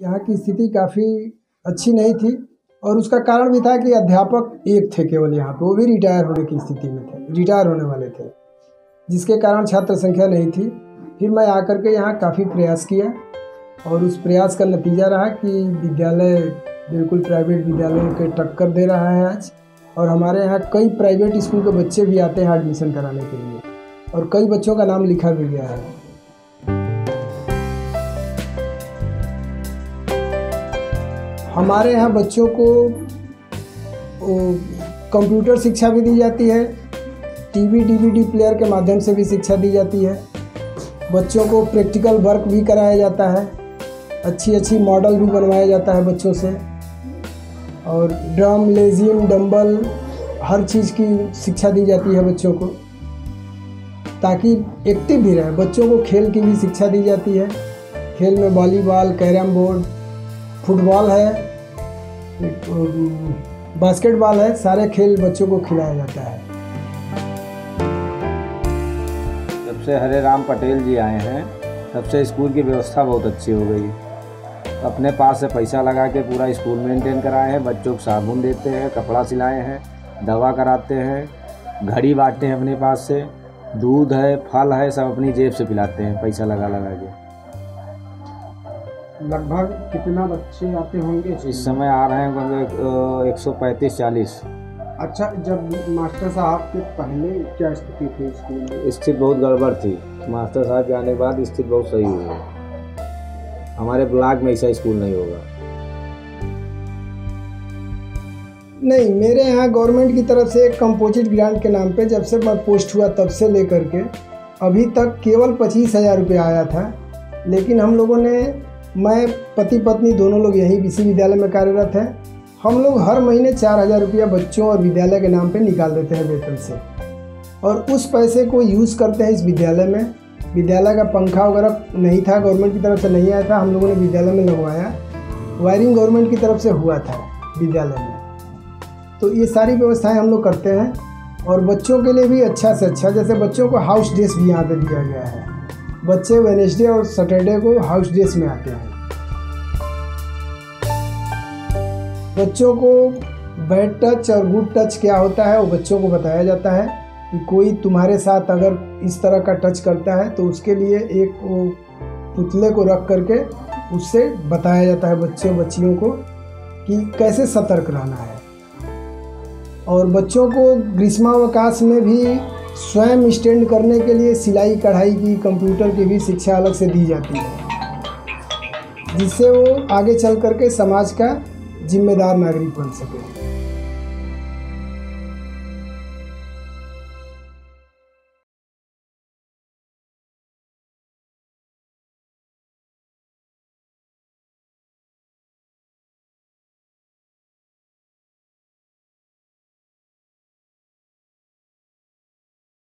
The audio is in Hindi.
यहाँ की स्थिति काफ़ी अच्छी नहीं थी और उसका कारण भी था कि अध्यापक एक थे केवल यहाँ पे, वो भी रिटायर होने की स्थिति में थे, रिटायर होने वाले थे, जिसके कारण छात्र संख्या नहीं थी। फिर मैं आकर के यहाँ काफ़ी प्रयास किया और उस प्रयास का नतीजा रहा कि विद्यालय, बिल्कुल प्राइवेट विद्यालयों के टक्कर दे रहा है आज और हमारे यहाँ कई प्राइवेट स्कूल के बच्चे भी आते हैं एडमिशन कराने के लिए और कई बच्चों का नाम लिखा भी गया है। हमारे यहाँ बच्चों को कंप्यूटर शिक्षा भी दी जाती है, टीवी, डीवीडी प्लेयर के माध्यम से भी शिक्षा दी जाती है। बच्चों को प्रैक्टिकल वर्क भी कराया जाता है अच्छी अच्छी मॉडल भी बनवाया जाता है बच्चों से। और ड्रम लेजिम डंबल, हर चीज़ की शिक्षा दी जाती है बच्चों को, ताकि एक्टिव भी रहे। बच्चों को खेल की भी शिक्षा दी जाती है। खेल में वॉलीबॉल, कैरम बोर्ड फुटबॉल है, बास्केटबॉल है, सारे खेल बच्चों को खिलाया जाता है। जब से हरे राम पटेल जी आए हैं, तब से स्कूल की व्यवस्था बहुत अच्छी हो गई। अपने पास से पैसा लगा के पूरा स्कूल मेंटेन कराए हैं, बच्चों को साबुन देते हैं, कपड़ा सिलाए हैं, दवा कराते हैं, घड़ी बांटते हैं अपने पास से, दूध है, फल है, सब अपनी जेब से पिलाते हैं, पैसा लगा लगा के। लगभग कितना बच्चे आते होंगे? इस समय आ रहे हैं एक सौ पैंतीस चालीस। अच्छा जब मास्टर साहब के पहले क्या स्थिति थी स्कूल में स्थिति बहुत गड़बड़ थी। मास्टर साहब के आने के बाद स्थिति बहुत सही हुई है। हमारे ब्लॉक में ऐसा स्कूल नहीं होगा। नहीं मेरे यहाँ गवर्नमेंट की तरफ़ से एक कंपोजिट ग्रांट के नाम पे जब से मैं पोस्ट हुआ तब से लेकर के अभी तक केवल पच्चीस हज़ार रुपये आया था। लेकिन हम लोगों ने मैं पति पत्नी दोनों लोग यहीं इसी विद्यालय में कार्यरत हैं। हम लोग हर महीने चार हज़ार रुपया बच्चों और विद्यालय के नाम पे निकाल देते हैं वेतन से। और उस पैसे को यूज़ करते हैं इस विद्यालय में। विद्यालय का पंखा वगैरह नहीं था, गवर्नमेंट की तरफ़ से नहीं आया था। हम लोगों ने विद्यालय में लगवाया। वायरिंग गवर्नमेंट की तरफ़ से हुआ था विद्यालय में। तो ये सारी व्यवस्थाएँ हम लोग करते हैं। और बच्चों के लिए भी अच्छा से अच्छा जैसे बच्चों को हाउस ड्रेस भी यहाँ पे दिया गया है। बच्चे वेनेसडे और सैटरडे को हाउस ड्रेस में आते हैं। बच्चों को बैड टच और गुड टच क्या होता है, वो बच्चों को बताया जाता है कि कोई तुम्हारे साथ अगर इस तरह का टच करता है तो उसके लिए एक वो पुतले को रख करके उससे बताया जाता है बच्चे, बच्चियों को कि कैसे सतर्क रहना है। और बच्चों को ग्रीष्मावकाश में भी स्वयं स्टैंड करने के लिए सिलाई कढ़ाई की कंप्यूटर की भी शिक्षा अलग से दी जाती है, जिससे वो आगे चल करके समाज का जिम्मेदार नागरिक बन सके।